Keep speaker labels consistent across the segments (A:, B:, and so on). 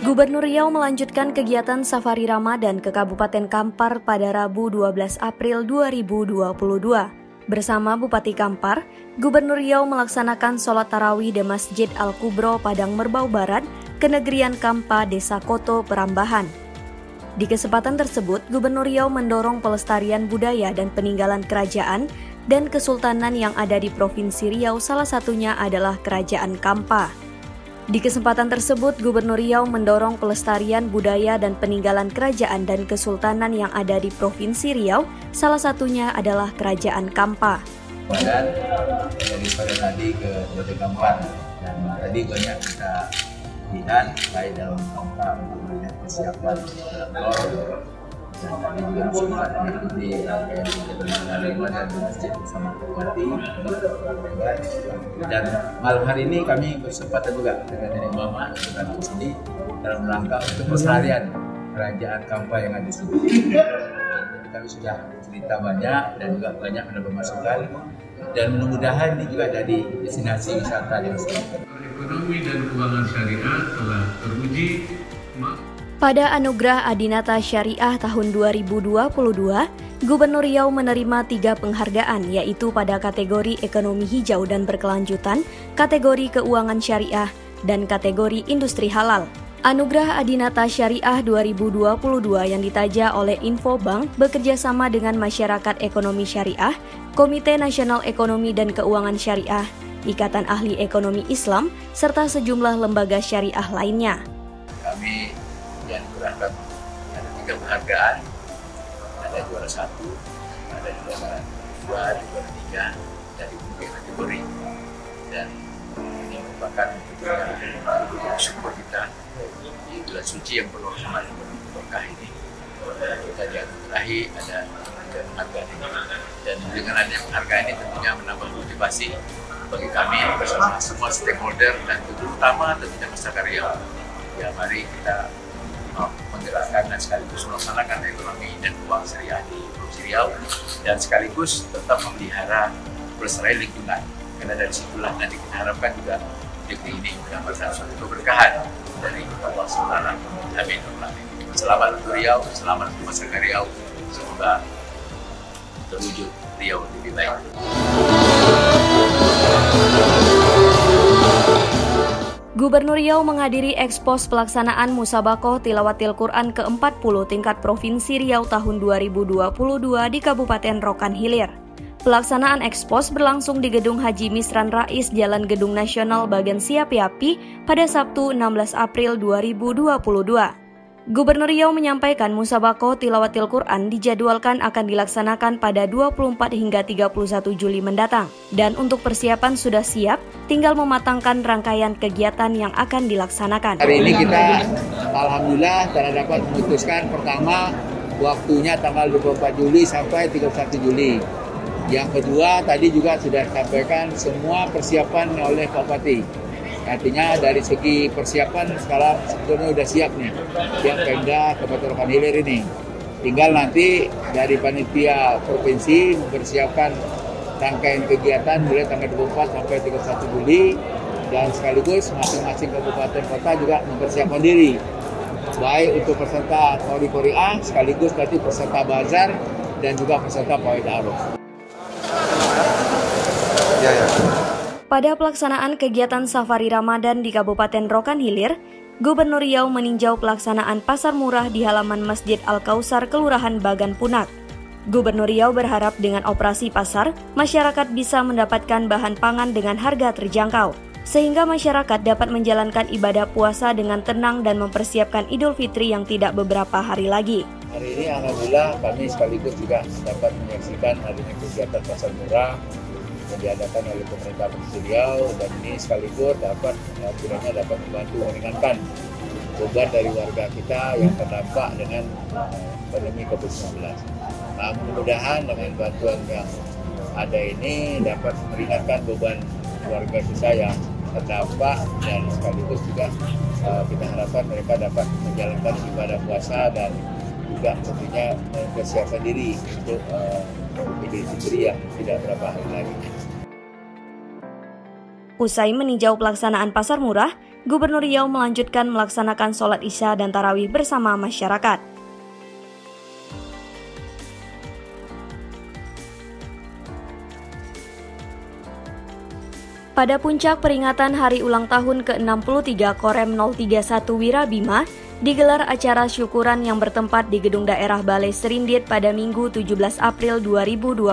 A: Gubernur Riau melanjutkan kegiatan Safari Ramadan ke Kabupaten Kampar pada Rabu 12 April 2022. Bersama Bupati Kampar, Gubernur Riau melaksanakan sholat tarawih di Masjid Al-Kubro Padang Merbau Barat, Kenegerian Kampa, Desa Koto, Perambahan. Di kesempatan tersebut, Gubernur Riau mendorong pelestarian budaya dan peninggalan kerajaan dan kesultanan yang ada di Provinsi Riau salah satunya adalah Kerajaan Kampa. Di kesempatan tersebut, Gubernur Riau mendorong pelestarian budaya dan peninggalan kerajaan dan kesultanan yang ada di Provinsi Riau, salah satunya adalah Kerajaan Kampa.
B: Dan daripada tadi ke Kota Kampar dan tadi banyak kita lihat baik dalam Kampa untuk persiapan dalam dan kami dan masjid dan malam hari ini kami berkesempatan juga dengan Nenek Mama dan di sini dalam rangka untuk pelestarian kerajaan Kampa yang ada di sini. Kami sudah cerita banyak dan juga banyak mendapat masukan dan mudah-mudahan ini juga jadi destinasi wisata di.
C: Ekonomi dan keuangan syariah telah teruji
A: pada Anugerah Adinata Syariah tahun 2022, Gubernur Riau menerima tiga penghargaan yaitu pada kategori ekonomi hijau dan berkelanjutan, kategori keuangan syariah, dan kategori industri halal. Anugerah Adinata Syariah 2022 yang ditaja oleh Infobank bekerjasama dengan Masyarakat Ekonomi Syariah, Komite Nasional Ekonomi dan Keuangan Syariah, Ikatan Ahli Ekonomi Islam, serta sejumlah lembaga syariah lainnya.
B: Yang dikurangkan ada tiga penghargaan. Ada juara satu ada juara dua ada juara tiga dari berbagai kategori. Dan ini merupakan syukur kita. Di bulan suci yang penuh rahmat berkah ini kita dianugerahi ada penghargaan ini. Dan dengan adanya penghargaan ini tentunya menambah motivasi bagi kami bersama semua stakeholder dan terutama tentunya masyarakat Riau ya mari kita menggerakkan dan sekaligus melaksanakan ekonomi dan uang syariah di Provinsi Riau dan sekaligus tetap memelihara pelestarian lingkungan karena dari situlah nanti kita harapkan juga negeri ini mendapatkan suatu keberkahan dari Allah Subhanahu Amin. Selamat untuk Riau, selamat untuk masyarakat Riau. Semoga terwujud Riau lebih baik.
A: Gubernur Riau menghadiri ekspos pelaksanaan Musabakoh Tilawatil Quran ke-40 tingkat Provinsi Riau tahun 2022 di Kabupaten Rokan Hilir. Pelaksanaan ekspos berlangsung di Gedung Haji Misran Rais Jalan Gedung Nasional Bagan Siapi-Api pada Sabtu 16 April 2022. Gubernur Riau menyampaikan musabako tilawatil Quran dijadwalkan akan dilaksanakan pada 24 hingga 31 Juli mendatang. Dan untuk persiapan sudah siap, tinggal mematangkan rangkaian kegiatan yang akan dilaksanakan.
B: Hari ini kita Alhamdulillah telah dapat memutuskan pertama waktunya tanggal 24 Juli sampai 31 Juli. Yang kedua tadi juga sudah sampaikan semua persiapan oleh Bupati Artinya dari segi persiapan sekarang sebetulnya sudah siap nih yang Pemda Kabupaten Hilir ini. Tinggal nanti dari panitia provinsi mempersiapkan rangkaian kegiatan mulai tanggal 24 sampai 31 Juli dan sekaligus masing-masing kabupaten kota juga mempersiapkan diri baik untuk peserta Kori Kori A sekaligus nanti peserta bazar dan juga peserta Pawai Aruf.
A: Pada pelaksanaan kegiatan Safari Ramadan di Kabupaten Rokan Hilir, Gubernur Riau meninjau pelaksanaan pasar murah di halaman Masjid Al-Kausar, Kelurahan Bagan Punak. Gubernur Riau berharap dengan operasi pasar, masyarakat bisa mendapatkan bahan pangan dengan harga terjangkau, sehingga masyarakat dapat menjalankan ibadah puasa dengan tenang dan mempersiapkan Idul Fitri yang tidak beberapa hari lagi.
B: Hari ini Alhamdulillah kami sekaligus juga dapat menyaksikan adanya kegiatan pasar murah yang diadakan oleh pemerintah Riau dan ini sekaligus dapat ya, kiranya dapat membantu meringankan beban dari warga kita yang terdampak dengan uh, pandemi COVID-19. Nah, mudah-mudahan dengan bantuan yang ada ini dapat meringankan beban warga kita yang terdampak dan sekaligus juga uh, kita harapkan mereka dapat menjalankan ibadah puasa dan juga tentunya mempersiapkan diri untuk uh, Idul Fitri yang tidak berapa hari lagi.
A: Usai meninjau pelaksanaan pasar murah, Gubernur Riau melanjutkan melaksanakan sholat isya dan tarawih bersama masyarakat. Pada puncak peringatan hari ulang tahun ke-63 Korem 031 Wirabima, digelar acara syukuran yang bertempat di Gedung Daerah Balai Serindit pada Minggu 17 April 2022.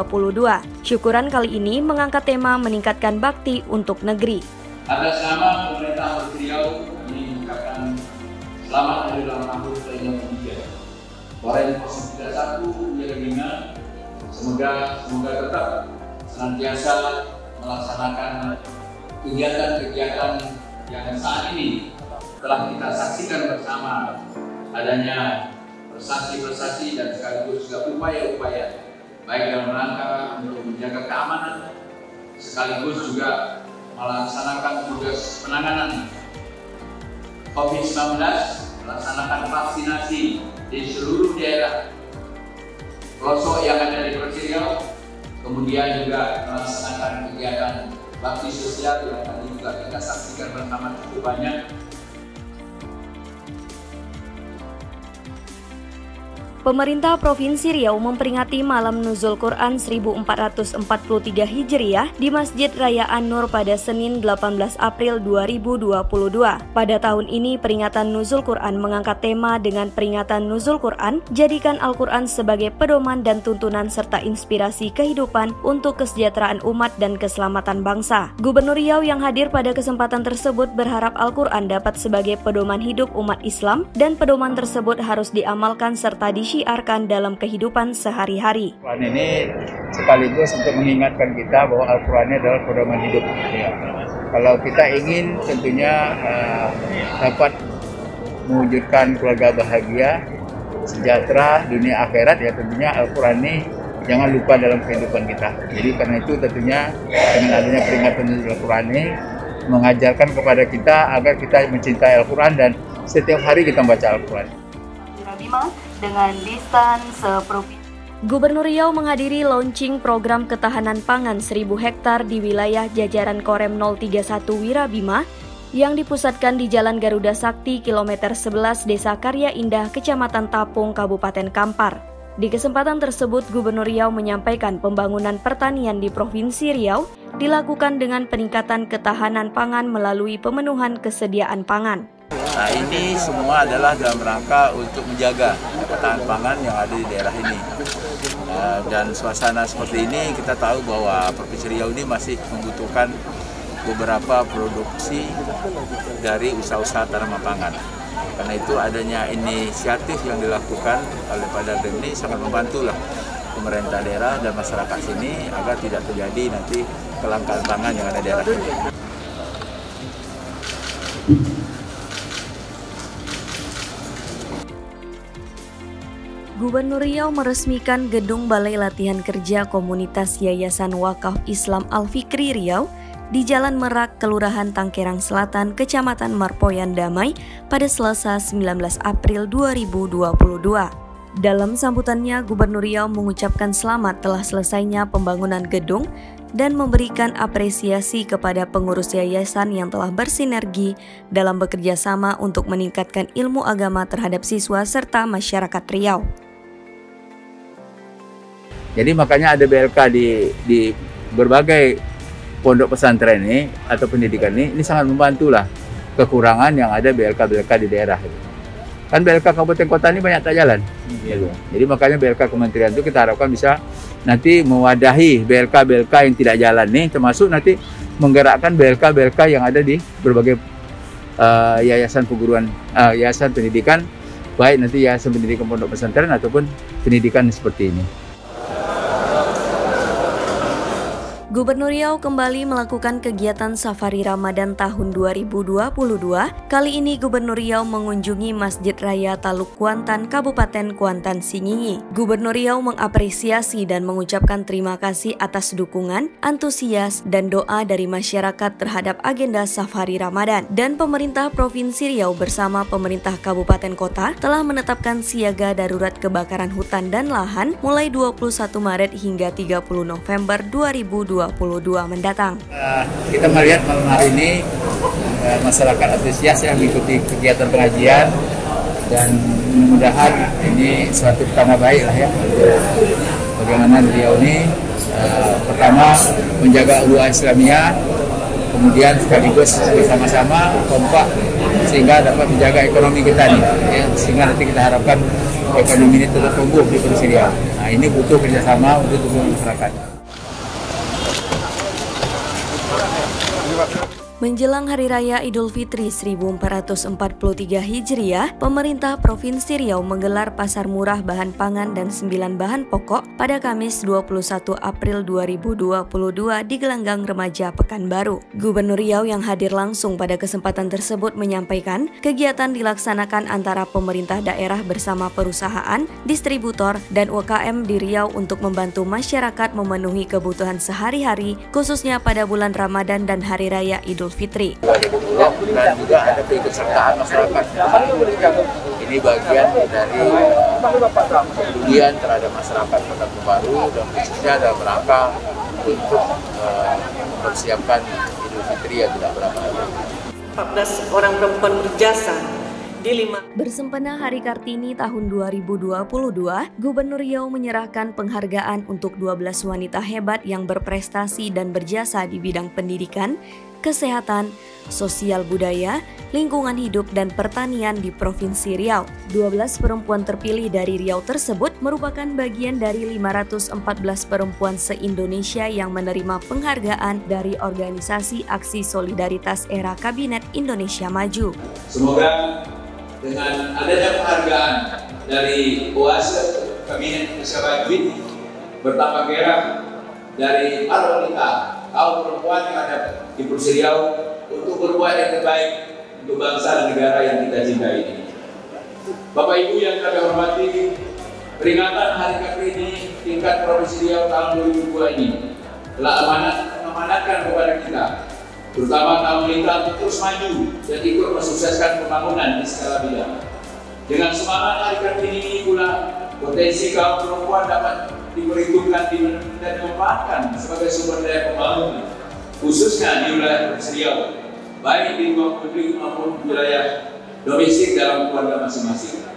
A: Syukuran kali ini mengangkat tema meningkatkan bakti untuk negeri.
D: Atas nama pemerintah Riau ini mengucapkan selamat hari ulang tahun ke-63. Korem 031 Wirabima, semoga semoga tetap senantiasa melaksanakan kegiatan-kegiatan yang saat ini telah kita saksikan bersama. Adanya prestasi-prestasi dan sekaligus juga upaya-upaya baik dalam rangka untuk menjaga keamanan sekaligus juga melaksanakan tugas penanganan COVID-19 melaksanakan vaksinasi di seluruh daerah. Pelosok yang ada kemudian juga melaksanakan kegiatan bakti sosial yang tadi juga kita saksikan bersama cukup banyak
A: Pemerintah Provinsi Riau memperingati Malam Nuzul Quran 1443 Hijriah di Masjid Raya An-Nur pada Senin 18 April 2022. Pada tahun ini peringatan Nuzul Quran mengangkat tema dengan peringatan Nuzul Quran, jadikan Al-Quran sebagai pedoman dan tuntunan serta inspirasi kehidupan untuk kesejahteraan umat dan keselamatan bangsa. Gubernur Riau yang hadir pada kesempatan tersebut berharap Al-Quran dapat sebagai pedoman hidup umat Islam dan pedoman tersebut harus diamalkan serta disiarkan disiarkan dalam kehidupan sehari-hari.
B: Al-Quran ini sekaligus untuk mengingatkan kita bahwa Al-Quran adalah pedoman hidup. Ya. Kalau kita ingin tentunya uh, dapat mewujudkan keluarga bahagia, sejahtera dunia akhirat ya tentunya Al-Quran ini jangan lupa dalam kehidupan kita. Jadi karena itu tentunya dengan adanya peringatan Al-Quran ini mengajarkan kepada kita agar kita mencintai Al-Quran dan setiap hari kita membaca Al-Quran
A: dengan lisan seprovinsi. Gubernur Riau menghadiri launching program ketahanan pangan 1000 hektar di wilayah jajaran Korem 031 Wirabima yang dipusatkan di Jalan Garuda Sakti kilometer 11 Desa Karya Indah, Kecamatan Tapung, Kabupaten Kampar. Di kesempatan tersebut, Gubernur Riau menyampaikan pembangunan pertanian di Provinsi Riau dilakukan dengan peningkatan ketahanan pangan melalui pemenuhan kesediaan pangan.
E: Nah ini semua adalah dalam rangka untuk menjaga ketahanan pangan yang ada di daerah ini. Nah, dan suasana seperti ini kita tahu bahwa Provinsi Riau ini masih membutuhkan beberapa produksi dari usaha-usaha tanaman pangan. Karena itu adanya inisiatif yang dilakukan oleh pada ini sangat membantu lah pemerintah daerah dan masyarakat sini agar tidak terjadi nanti kelangkaan pangan yang ada di daerah ini.
A: Gubernur Riau meresmikan gedung Balai Latihan Kerja Komunitas Yayasan Wakaf Islam Al-Fikri Riau di Jalan Merak, Kelurahan Tangkerang Selatan, Kecamatan Marpoyan Damai pada Selasa 19 April 2022. Dalam sambutannya, Gubernur Riau mengucapkan selamat telah selesainya pembangunan gedung dan memberikan apresiasi kepada pengurus yayasan yang telah bersinergi dalam bekerja sama untuk meningkatkan ilmu agama terhadap siswa serta masyarakat Riau.
B: Jadi makanya ada BLK di di berbagai pondok pesantren ini atau pendidikan ini ini sangat membantu lah kekurangan yang ada BLK BLK di daerah. Kan BLK kabupaten kota ini banyak tak jalan. Gitu. Jadi makanya BLK kementerian itu kita harapkan bisa nanti mewadahi BLK BLK yang tidak jalan nih termasuk nanti menggerakkan BLK BLK yang ada di berbagai uh, yayasan perguruan uh, yayasan pendidikan baik nanti yayasan pendidikan pondok pesantren ataupun pendidikan seperti ini.
A: Gubernur Riau kembali melakukan kegiatan safari Ramadan tahun 2022. Kali ini Gubernur Riau mengunjungi Masjid Raya Taluk Kuantan, Kabupaten Kuantan Singingi. Gubernur Riau mengapresiasi dan mengucapkan terima kasih atas dukungan, antusias, dan doa dari masyarakat terhadap agenda safari Ramadan. Dan pemerintah Provinsi Riau bersama pemerintah Kabupaten Kota telah menetapkan siaga darurat kebakaran hutan dan lahan mulai 21 Maret hingga 30 November 2022 2022 mendatang.
B: Uh, kita melihat malam hari ini
F: eh, masyarakat antusias yang mengikuti kegiatan pengajian dan mudah-mudahan ini suatu pertama baik lah ya bagaimana beliau ini uh, pertama menjaga ulua Islamiyah kemudian sekaligus bersama-sama kompak sehingga dapat menjaga ekonomi kita nih ya, sehingga nanti kita harapkan ekonomi ini terus tumbuh di Provinsi Riau. Nah ini butuh kerjasama untuk tumbuh masyarakat.
A: Menjelang Hari Raya Idul Fitri 1443 Hijriah, pemerintah Provinsi Riau menggelar pasar murah bahan pangan dan 9 bahan pokok pada Kamis 21 April 2022 di Gelanggang Remaja Pekanbaru. Gubernur Riau yang hadir langsung pada kesempatan tersebut menyampaikan kegiatan dilaksanakan antara pemerintah daerah bersama perusahaan, distributor, dan UKM di Riau untuk membantu masyarakat memenuhi kebutuhan sehari-hari khususnya pada bulan Ramadan dan Hari Raya Idul Idul Fitri.
F: Dan juga ada keikutsertaan masyarakat. Ini bagian dari kepedulian terhadap masyarakat Kota Baru dan khususnya dalam rangka untuk uh, mempersiapkan Idul Fitri yang tidak berapa
A: 14 orang perempuan berjasa di lima. Bersempena Hari Kartini tahun 2022, Gubernur Riau menyerahkan penghargaan untuk 12 wanita hebat yang berprestasi dan berjasa di bidang pendidikan, kesehatan, sosial budaya, lingkungan hidup, dan pertanian di Provinsi Riau. 12 perempuan terpilih dari Riau tersebut merupakan bagian dari 514 perempuan se-Indonesia yang menerima penghargaan dari Organisasi Aksi Solidaritas Era Kabinet Indonesia Maju.
B: Semoga dengan adanya penghargaan dari OASE Kabinet Indonesia Maju ini bertambah gairah dari para wanita kaum perempuan yang ada di Provinsi Riau untuk berbuat yang terbaik untuk bangsa dan negara yang kita cintai ini. Bapak Ibu yang kami hormati, peringatan Hari Kartini tingkat Provinsi Riau tahun 2002 ini telah amanat mengamanatkan kepada kita, terutama kaum wanita untuk terus maju dan ikut mensukseskan pembangunan di segala bidang. Dengan semangat Hari Kartini ini pula, potensi kaum perempuan dapat diperhitungkan dan dimanfaatkan sebagai sumber daya pembangunan, khususnya di wilayah Provinsi baik di ruang publik maupun wilayah domestik dalam keluarga masing-masing.